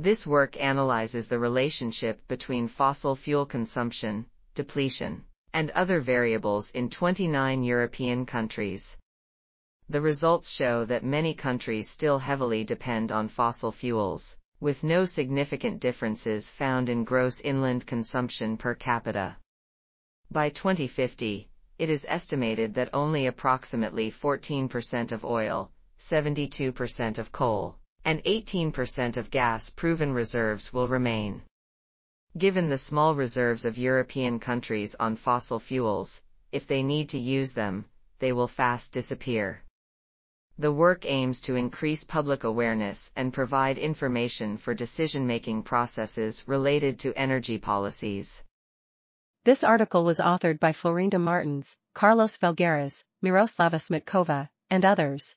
This work analyzes the relationship between fossil fuel consumption, depletion, and other variables in 29 European countries. The results show that many countries still heavily depend on fossil fuels, with no significant differences found in gross inland consumption per capita. By 2050, it is estimated that only approximately 14% of oil, 72% of coal, and 18% of gas proven reserves will remain. Given the small reserves of European countries on fossil fuels, if they need to use them, they will fast disappear. The work aims to increase public awareness and provide information for decision-making processes related to energy policies. This article was authored by Florinda Martins, Carlos Felgueiras, Miroslava Smitkova, and others.